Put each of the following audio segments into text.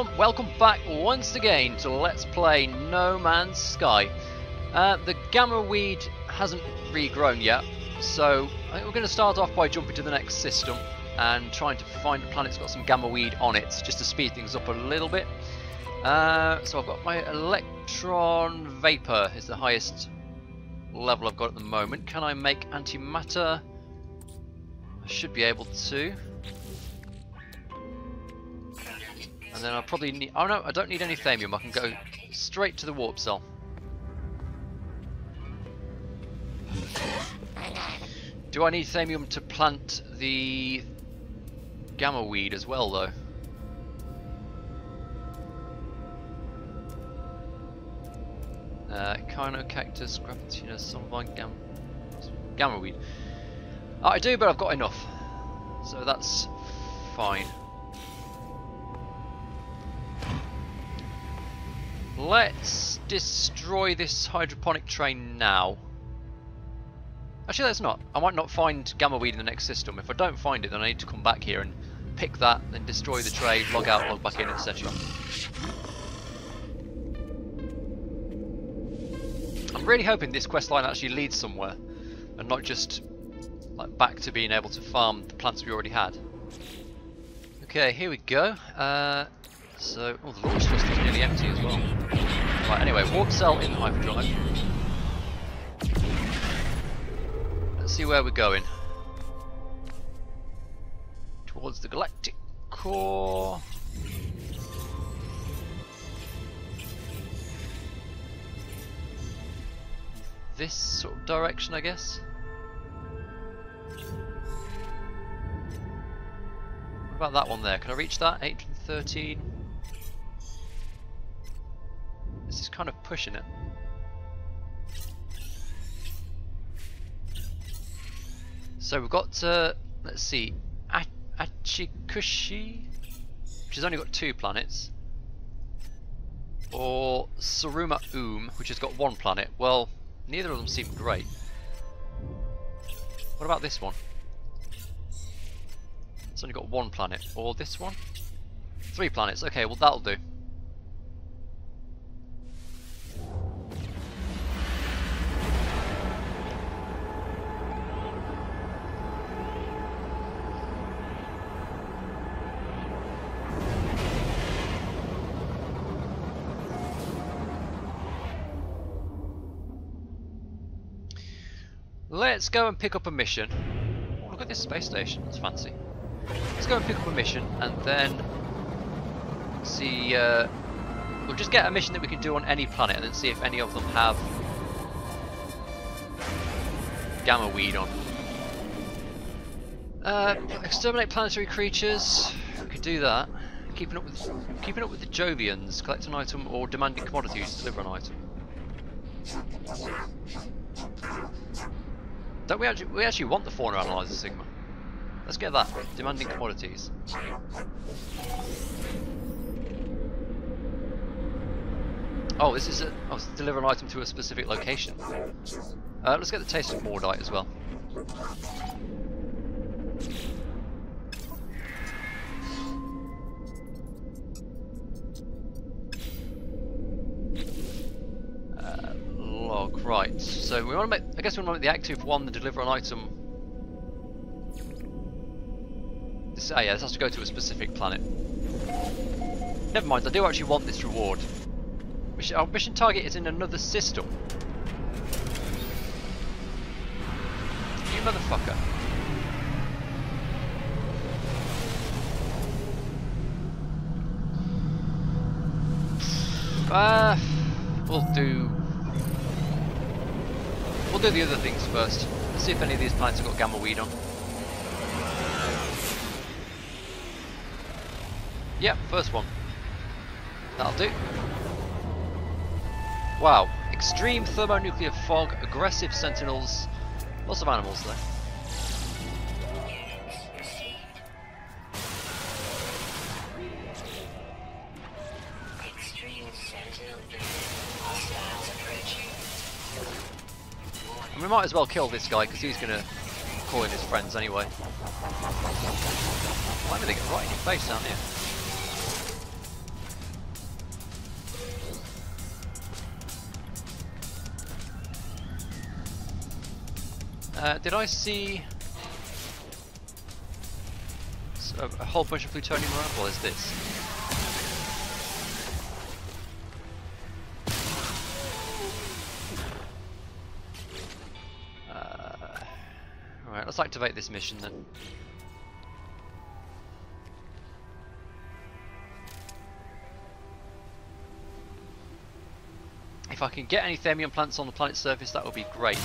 Welcome, back once again to Let's Play No Man's Sky. Uh, the gamma weed hasn't regrown yet, so I think we're going to start off by jumping to the next system and trying to find a planet that's got some gamma weed on it, just to speed things up a little bit. Uh, so I've got my electron vapor is the highest level I've got at the moment. Can I make antimatter? I should be able to. And then I'll probably need... Oh no, I don't need any thamium. I can go straight to the warp cell. Do I need thamium to plant the gamma weed as well though? Uh, Echinocactus, Grappatina, Sunvine, Gamma, gamma weed. Oh, I do, but I've got enough. So that's fine. Let's destroy this hydroponic train now. Actually, let's not. I might not find gamma weed in the next system. If I don't find it, then I need to come back here and pick that, then destroy the train, log out, log back in, etc. I'm really hoping this quest line actually leads somewhere, and not just like back to being able to farm the plants we already had. Okay, here we go. Uh, so, oh, the launch thrust is nearly empty as well. Right, anyway, warp cell in hyperdrive. Let's see where we're going. Towards the galactic core. This sort of direction, I guess. What about that one there? Can I reach that? 813. Is kind of pushing it. So we've got, uh, let's see, Achikushi, which has only got two planets, or Saruma Oom, which has got one planet. Well, neither of them seem great. What about this one? It's only got one planet. Or this one? Three planets. Okay, well that'll do. Let's go and pick up a mission. Oh, look at this space station, it's fancy. Let's go and pick up a mission and then see, uh, we'll just get a mission that we can do on any planet and then see if any of them have gamma weed on. Uh, exterminate planetary creatures, we could do that. Keeping up with keeping up with the Jovians, collect an item or demanding commodities, deliver an item. Don't we actually we actually want the fauna analyzer sigma? Let's get that. Demanding commodities. Oh, this is a oh, deliver an item to a specific location. Uh, let's get the taste of Mordite as well. So we want to make, I guess we want to make the active one the deliver an item. This, oh yeah, this has to go to a specific planet. Never mind, I do actually want this reward. Mission, our mission target is in another system. You motherfucker. Uh, we'll do We'll do the other things first. Let's see if any of these plants have got gamma weed on. Yep, first one. That'll do. Wow. Extreme thermonuclear fog, aggressive sentinels, lots of animals there. might as well kill this guy because he's going to call in his friends anyway. Why am they get right in your face down here? Uh, did I see a, a whole bunch of plutonium around? What is this? Activate this mission then. If I can get any thamium plants on the planet's surface, that would be great.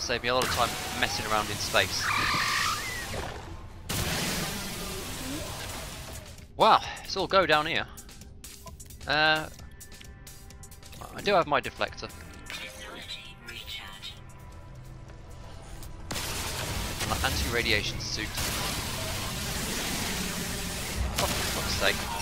Save me a lot of time messing around in space. Wow, it's all go down here. Uh, I do have my deflector. My anti-radiation suit. Oh, for fuck's sake.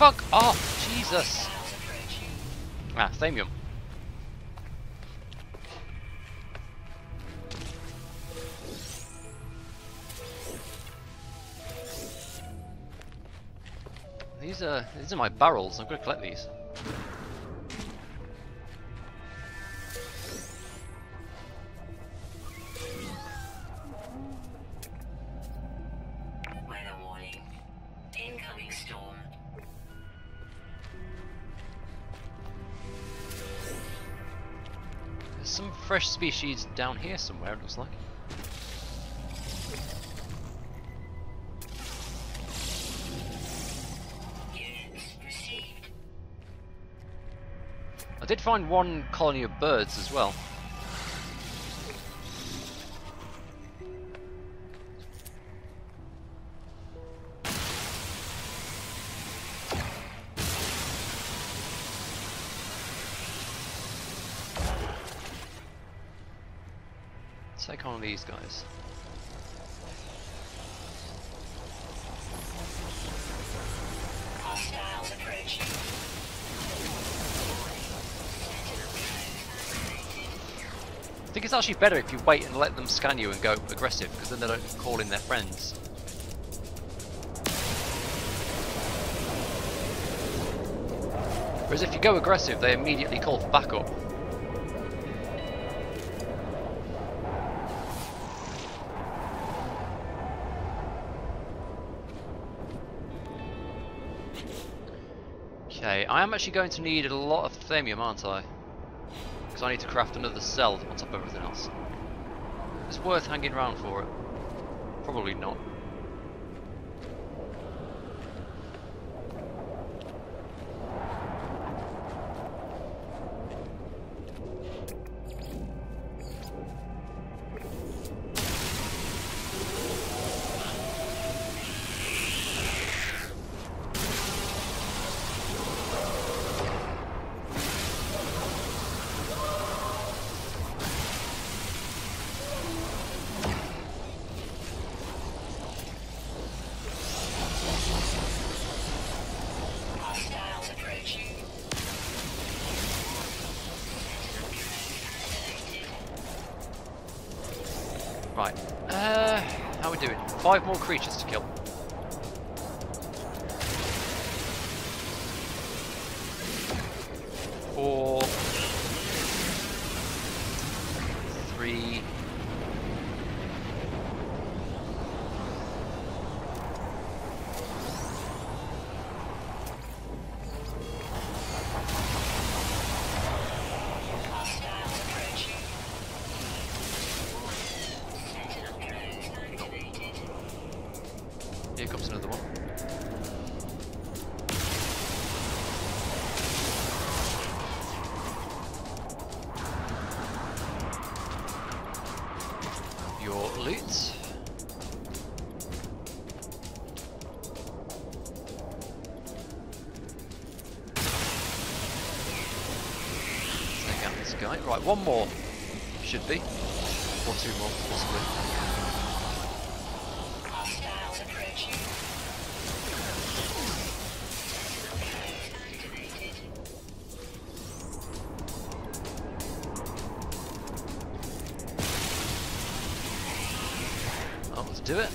Fuck off! Jesus! Ah, Thamium. These are these are my barrels. I'm gonna collect these. Species down here somewhere, it looks like. I did find one colony of birds as well. Take on these guys. I think it's actually better if you wait and let them scan you and go aggressive, because then they don't call in their friends. Whereas if you go aggressive, they immediately call for backup. I am actually going to need a lot of thamium, aren't I? Because I need to craft another cell on top of everything else. It's worth hanging around for it. Probably not. Five more creatures to kill. Four. Three. Right, one more. Should be. Or two more, possibly. Oh, let's do it.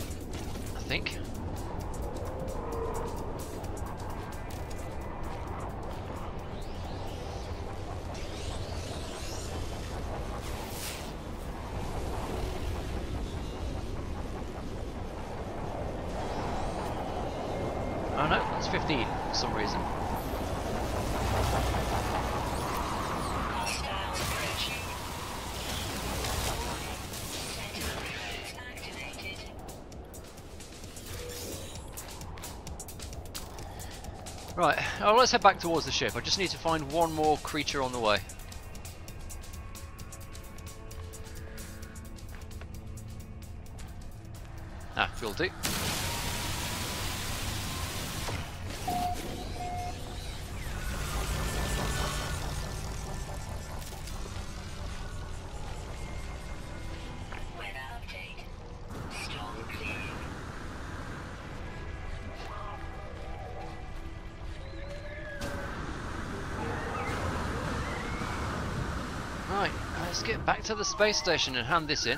I think. Let's head back towards the ship. I just need to find one more creature on the way. Let's get back to the space station and hand this in.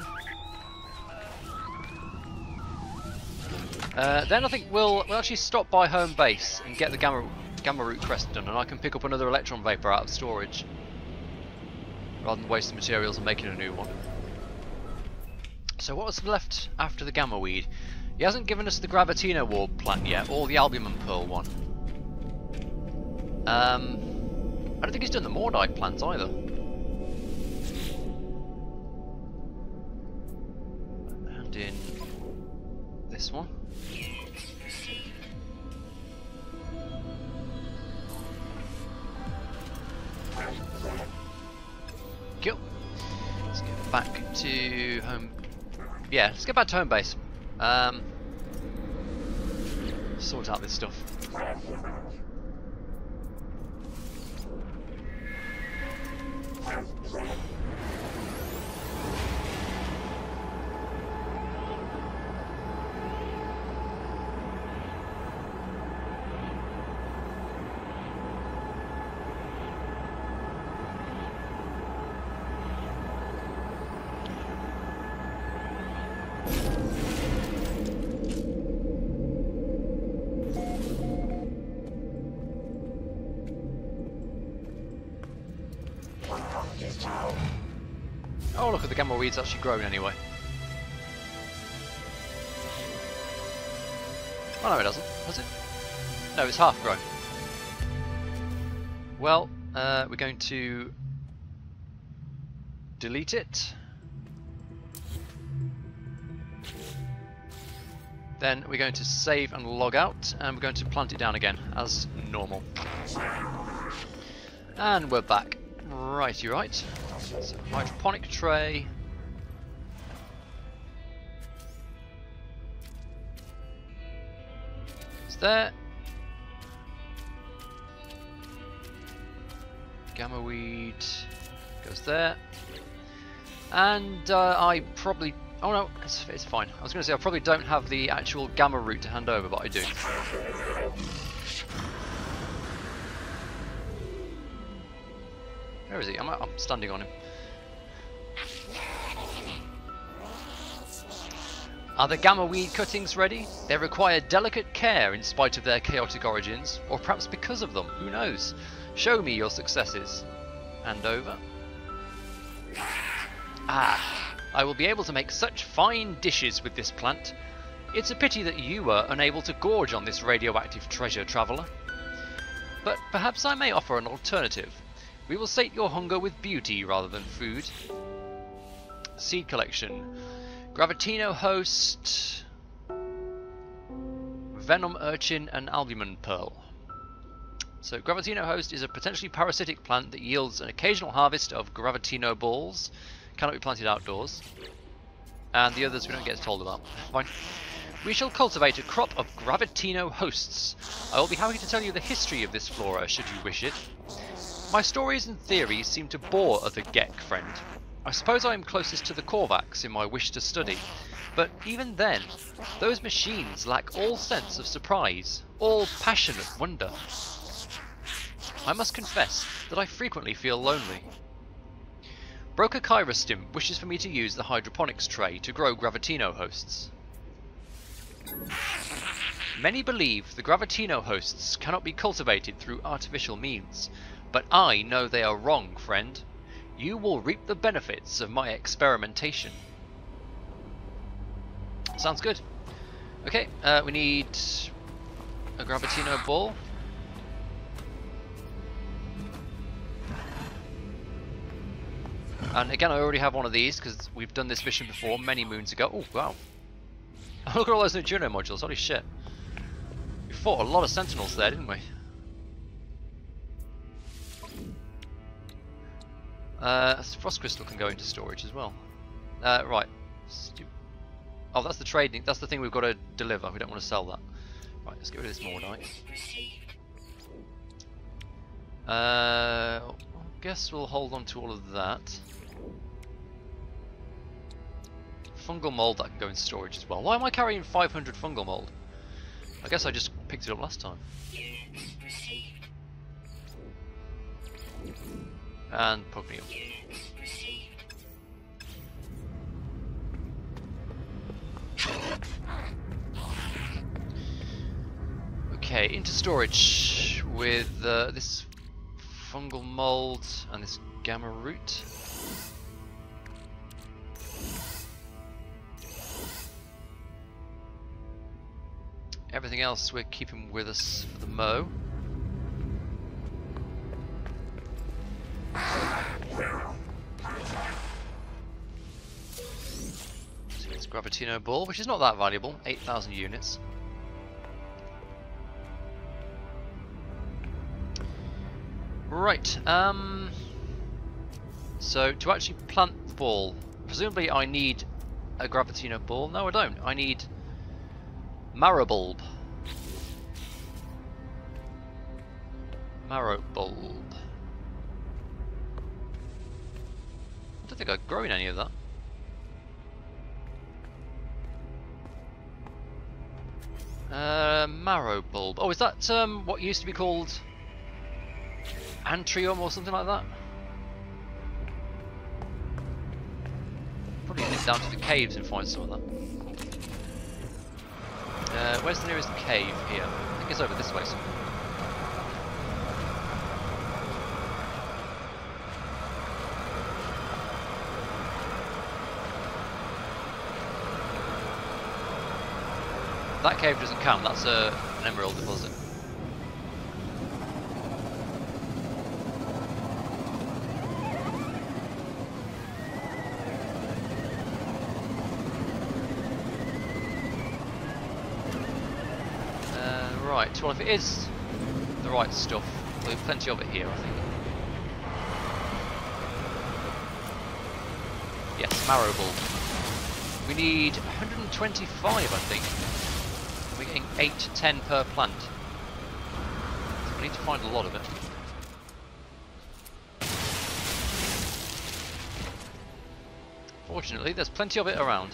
Uh, then I think we'll, we'll actually stop by home base and get the gamma gamma root crest done, and I can pick up another electron vapor out of storage rather than wasting materials and making a new one. So what's left after the gamma weed? He hasn't given us the Gravitino warp plant yet, or the Albumin Pearl one. Um, I don't think he's done the Mordite plant either. This one. Cool. Let's get back to home. Yeah, let's get back to home base. Um, sort out this stuff. Weed's actually grown anyway. Oh no it doesn't, does it? No, it's half grown. Well, uh, we're going to delete it. Then we're going to save and log out, and we're going to plant it down again as normal. And we're back. Right, you right. So, hydroponic tray. There. Gamma weed goes there. And uh, I probably... Oh no, it's, it's fine. I was going to say I probably don't have the actual gamma root to hand over, but I do. Where is he? I'm, I'm standing on him. Are the gamma weed cuttings ready? They require delicate care in spite of their chaotic origins, or perhaps because of them, who knows? Show me your successes. Hand over. Ah, I will be able to make such fine dishes with this plant. It's a pity that you were unable to gorge on this radioactive treasure, traveller. But perhaps I may offer an alternative. We will sate your hunger with beauty rather than food. Seed collection. Gravitino host. Venom urchin and albumin pearl. So Gravitino host is a potentially parasitic plant that yields an occasional harvest of Gravitino balls. Cannot be planted outdoors. And the others we don't get told about. Fine. We shall cultivate a crop of Gravitino hosts. I will be happy to tell you the history of this flora should you wish it. My stories and theories seem to bore other Gek friend. I suppose I am closest to the Korvax in my wish to study, but even then, those machines lack all sense of surprise, all passionate wonder. I must confess that I frequently feel lonely. Broker Kyrostim wishes for me to use the hydroponics tray to grow Gravitino hosts. Many believe the Gravitino hosts cannot be cultivated through artificial means, but I know they are wrong, friend. You will reap the benefits of my experimentation. Sounds good. Okay, uh, we need a Gravitino ball. And again, I already have one of these because we've done this mission before many moons ago. Oh, wow. Look at all those Neutrino modules, holy shit. We fought a lot of Sentinels there, didn't we? Uh, Frost Crystal can go into storage as well. Uh, right. Oh, that's the trading. That's the thing we've got to deliver. We don't want to sell that. Right, let's get rid of this Mordite. Uh, I guess we'll hold on to all of that. Fungal mold that can go in storage as well. Why am I carrying 500 fungal mold? I guess I just picked it up last time. And Pugneum. Okay, into storage with uh, this fungal mold and this gamma root. Everything else we're keeping with us for the mo. Gravitino Ball, which is not that valuable, 8,000 units. Right, um... So, to actually plant the ball, presumably I need a Gravitino ball. No, I don't. I need Marrowbulb. Marrowbulb. I don't think I've grown any of that. Uh, marrow bulb. Oh, is that um, what used to be called Antrium or something like that? Probably nip down to the caves and find some of that. Uh, where's the nearest cave here? I think it's over this way somewhere. That cave doesn't count, that's a, an emerald deposit. Uh, right, well if it is the right stuff, we have plenty of it here I think. Yes, Marrowbulb. We need 125 I think. Getting 8 to 10 per plant. So we need to find a lot of it. Fortunately, there's plenty of it around.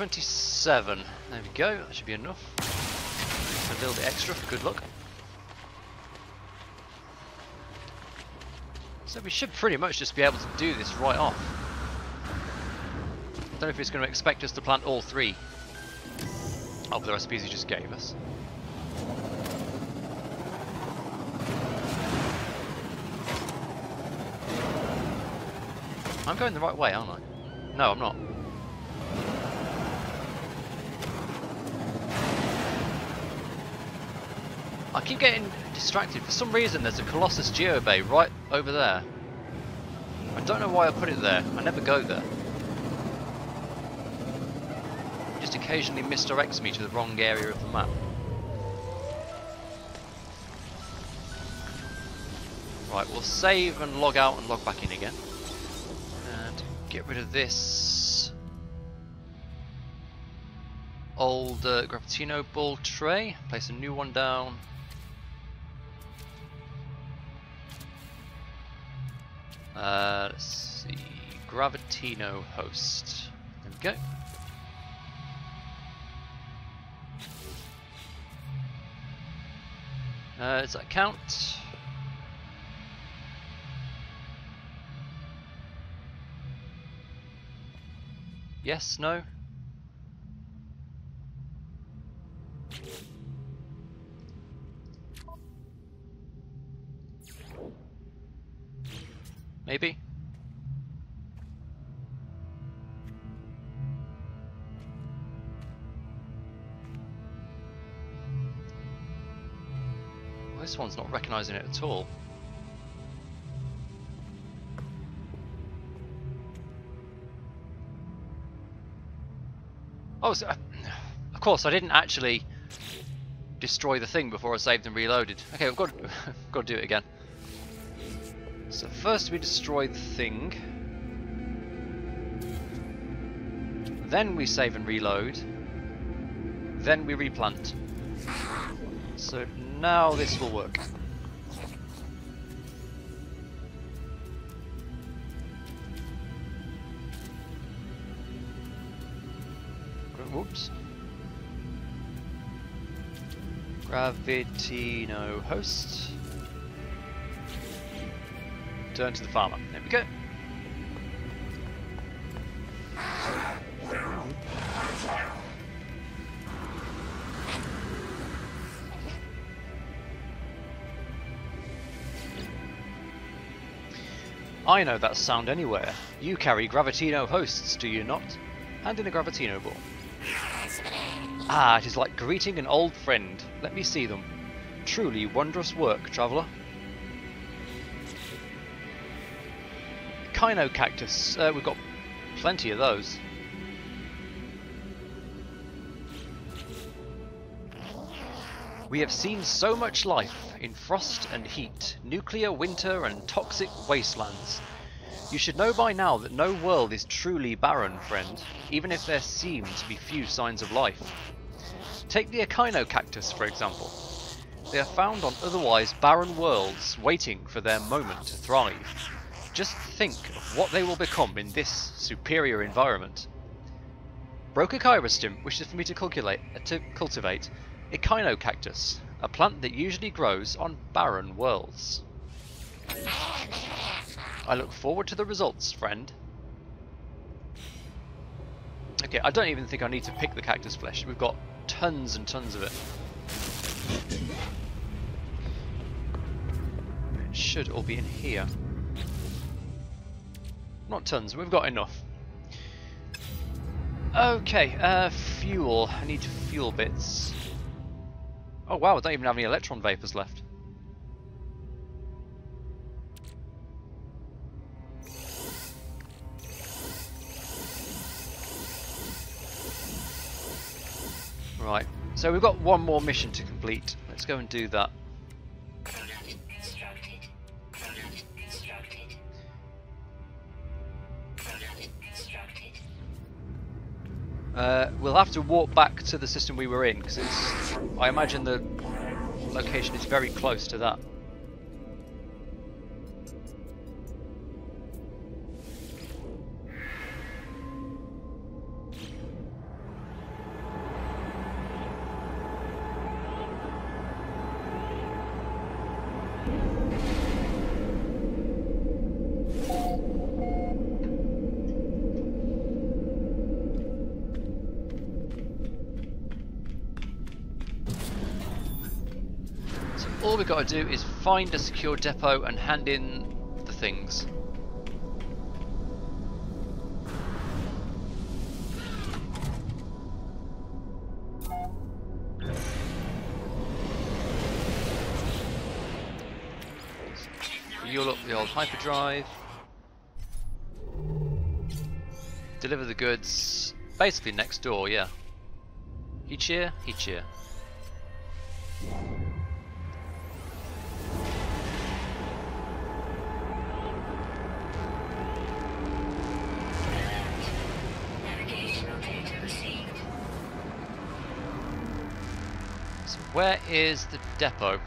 Hundred and twenty-seven. There we go. That should be enough. A little bit extra for good luck. So we should pretty much just be able to do this right off. I don't know if it's going to expect us to plant all three. Oh, of the recipes he just gave us. I'm going the right way, aren't I? No, I'm not. I keep getting distracted. For some reason, there's a Colossus Geobay right over there. I don't know why I put it there. I never go there. It just occasionally misdirects me to the wrong area of the map. Right, we'll save and log out and log back in again. And get rid of this old uh, Gravitino ball tray. Place a new one down. Uh, let's see, Gravitino host. There we go. Uh, does that count? Yes, no? Maybe? Well, this one's not recognising it at all. Oh, so, uh, of course, I didn't actually destroy the thing before I saved and reloaded. Okay, I've got, got to do it again. So first we destroy the thing. Then we save and reload. Then we replant. So now this will work. Whoops. Gravitino host. Turn to the farmer. There we go. I know that sound anywhere. You carry Gravitino hosts, do you not? And in a Gravitino ball. Ah, it is like greeting an old friend. Let me see them. Truly wondrous work, traveller. Kino cactus. Uh, we've got plenty of those. We have seen so much life in frost and heat, nuclear winter and toxic wastelands. You should know by now that no world is truly barren, friend, even if there seem to be few signs of life. Take the Echino cactus, for example. They are found on otherwise barren worlds, waiting for their moment to thrive. Just think of what they will become in this superior environment. Broker Kyrostim wishes for me to, uh, to cultivate Echinocactus, a plant that usually grows on barren worlds. I look forward to the results, friend. Okay, I don't even think I need to pick the cactus flesh. We've got tons and tons of it. It should all be in here. Not tons, we've got enough. Okay, uh, fuel. I need fuel bits. Oh wow, I don't even have any electron vapors left. Right, so we've got one more mission to complete. Let's go and do that. Uh, we'll have to walk back to the system we were in because it's. I imagine the location is very close to that. All got to do is find a secure depot and hand in the things. Fuel up the old hyperdrive. Deliver the goods. Basically next door, yeah. Heat cheer, heat cheer. Where is the depot?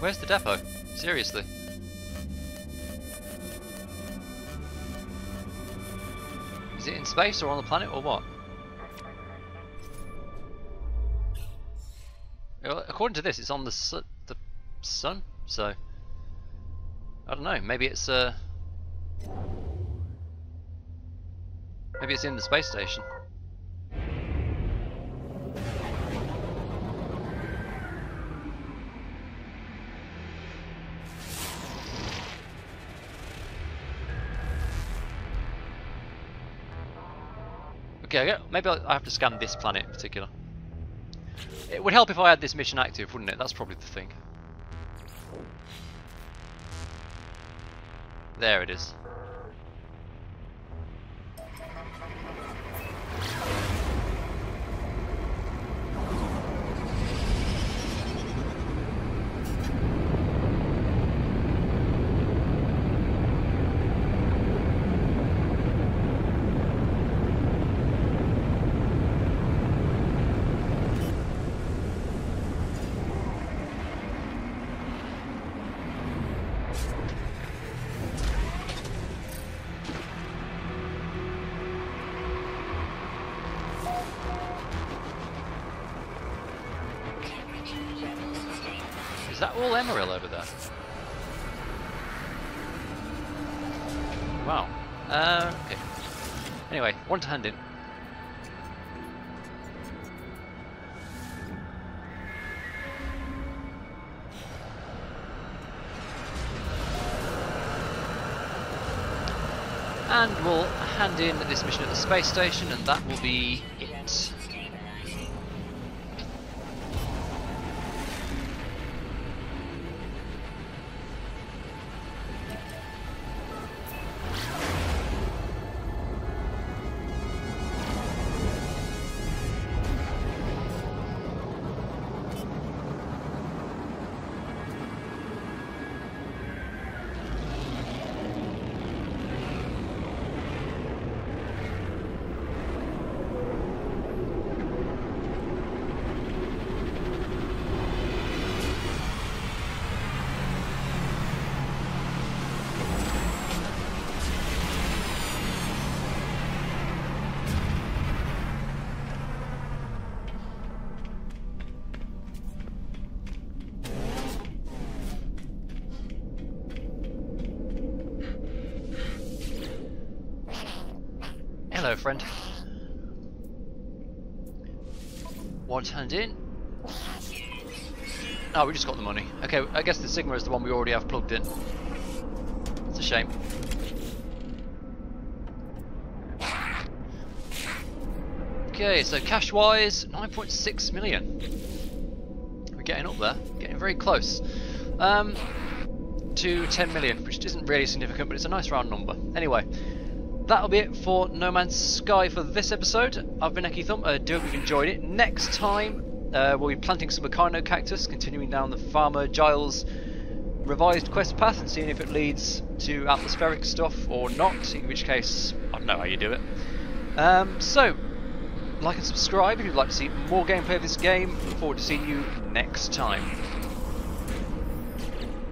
Where's the depot? Seriously. Is it in space or on the planet or what? According to this, it's on the su the sun, so I don't know. Maybe it's uh, maybe it's in the space station. Okay, maybe I have to scan this planet in particular. It would help if I had this mission active, wouldn't it? That's probably the thing. There it is. All Emerald over there? Wow. Uh, okay. Anyway, one to hand in. And we'll hand in this mission at the space station and that will be it. Hello, friend. One hand in. Oh, we just got the money. Okay, I guess the Sigma is the one we already have plugged in. It's a shame. Okay, so cash-wise, 9.6 million. We're getting up there, getting very close. Um, to 10 million, which isn't really significant, but it's a nice round number. Anyway, that'll be it for No Man's Sky for this episode. I've been EkkiThump, I do hope you've enjoyed it. Next time, uh, we'll be planting some Echinocactus, continuing down the Farmer Giles revised quest path and seeing if it leads to atmospheric stuff or not, in which case, I don't know how you do it. Um, so, like and subscribe if you'd like to see more gameplay of this game. Look forward to seeing you next time.